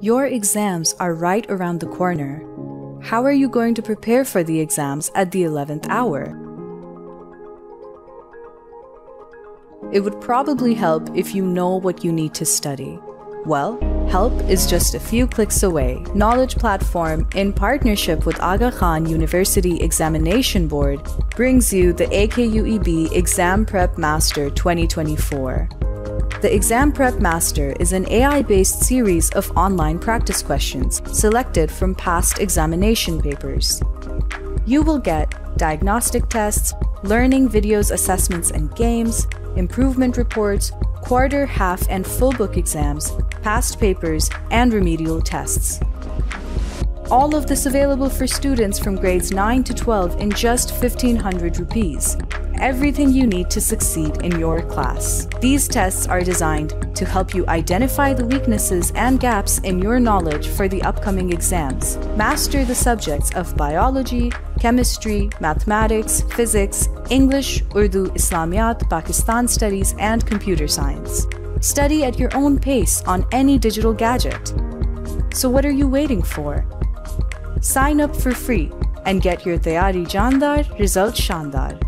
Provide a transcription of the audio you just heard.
Your exams are right around the corner. How are you going to prepare for the exams at the 11th hour? It would probably help if you know what you need to study. Well, help is just a few clicks away. Knowledge Platform, in partnership with Aga Khan University Examination Board, brings you the AKUEB Exam Prep Master 2024. The Exam Prep Master is an AI based series of online practice questions selected from past examination papers. You will get diagnostic tests, learning videos, assessments, and games, improvement reports, quarter, half, and full book exams, past papers, and remedial tests. All of this available for students from grades 9 to 12 in just 1500 rupees everything you need to succeed in your class. These tests are designed to help you identify the weaknesses and gaps in your knowledge for the upcoming exams. Master the subjects of biology, chemistry, mathematics, physics, English, Urdu, Islamiyat, Pakistan studies, and computer science. Study at your own pace on any digital gadget. So what are you waiting for? Sign up for free and get your Tayari Jandar result Shandar.